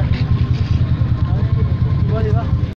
Yeah.